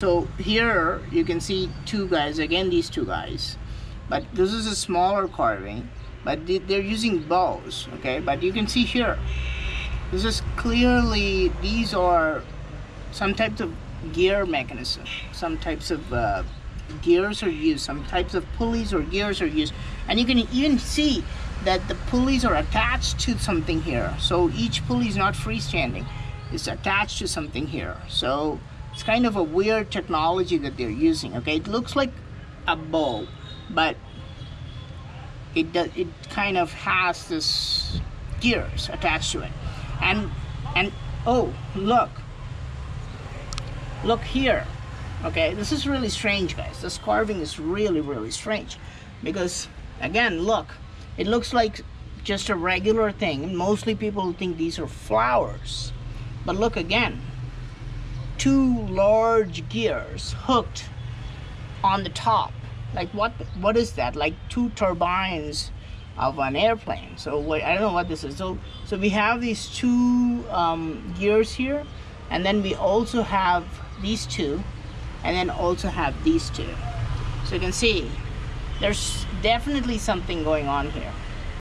So here you can see two guys, again these two guys. But this is a smaller carving, but they're using bows, okay? But you can see here, this is clearly, these are some types of gear mechanism, some types of uh, gears are used, some types of pulleys or gears are used. And you can even see that the pulleys are attached to something here. So each pulley is not freestanding, it's attached to something here. So it's kind of a weird technology that they're using, okay? It looks like a bow, but it, does, it kind of has this gears attached to it. And, and oh, look, look here okay? This is really strange guys. This carving is really really strange because again look. It looks like just a regular thing. Mostly people think these are flowers. But look again two large gears hooked on the top. Like what what is that? Like two turbines of an airplane. So what, I don't know what this is. So so we have these two um, gears here and then we also have these two and then also have these two. So you can see there's definitely something going on here